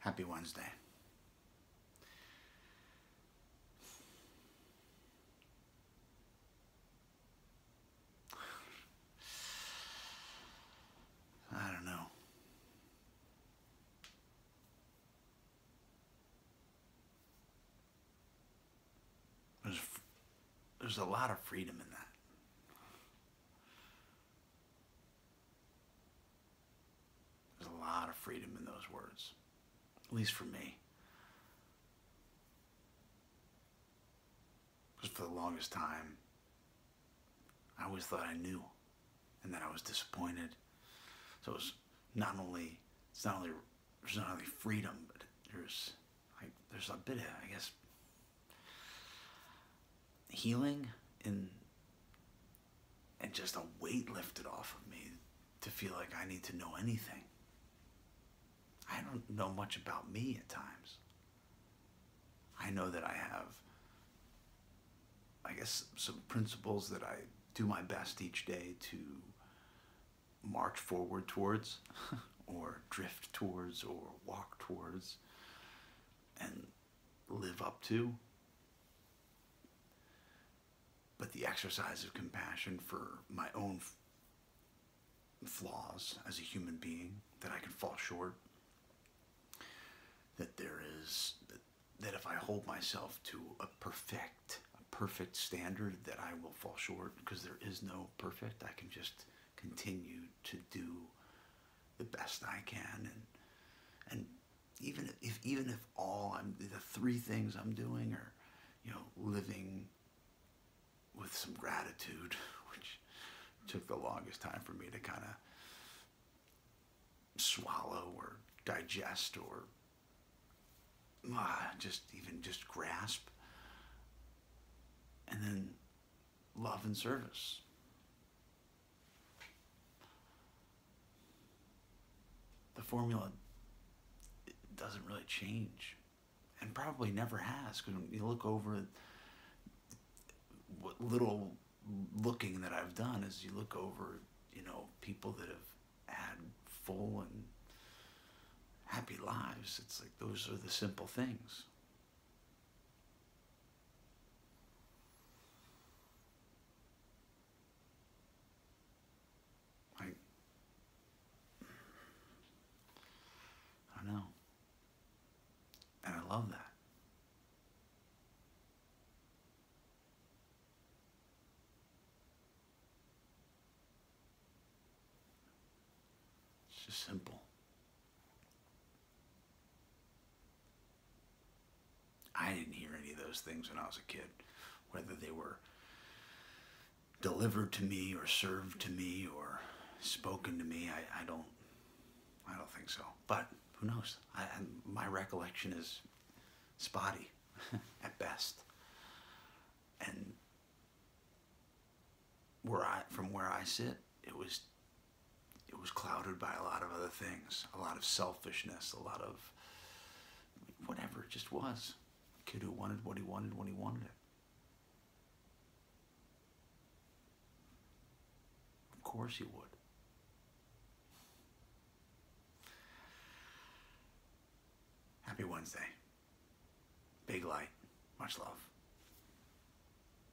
Happy Wednesday. I don't know. There's, there's a lot of freedom in that. There's a lot of freedom in those words, at least for me. Because for the longest time, I always thought I knew, and then I was disappointed. So it's not only it's not only there's not only freedom, but there's like there's a bit of I guess healing and and just a weight lifted off of me to feel like I need to know anything. I don't know much about me at times. I know that I have, I guess, some principles that I do my best each day to march forward towards, or drift towards, or walk towards, and live up to. But the exercise of compassion for my own flaws as a human being, that I can fall short, that there is, that, if I hold myself to a perfect, a perfect standard, that I will fall short because there is no perfect. I can just continue to do the best I can and and even if even if all I'm the three things I'm doing are you know living with some gratitude which took the longest time for me to kind of swallow or digest or Ah, just even just grasp. And then love and service. The formula doesn't really change. And probably never has because when you look over what little looking that I've done is you look over you know people that have had full and happy lives it's like those are the simple things like I know. And I love that. It's just simple. I didn't hear any of those things when I was a kid, whether they were delivered to me or served to me or spoken to me. I, I don't I don't think so. But who knows? I, my recollection is spotty at best. And where I, from where I sit, it was, it was clouded by a lot of other things, a lot of selfishness, a lot of whatever it just was. Kid who wanted what he wanted when he wanted it. Of course he would. Happy Wednesday. Big light. Much love.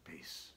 Peace.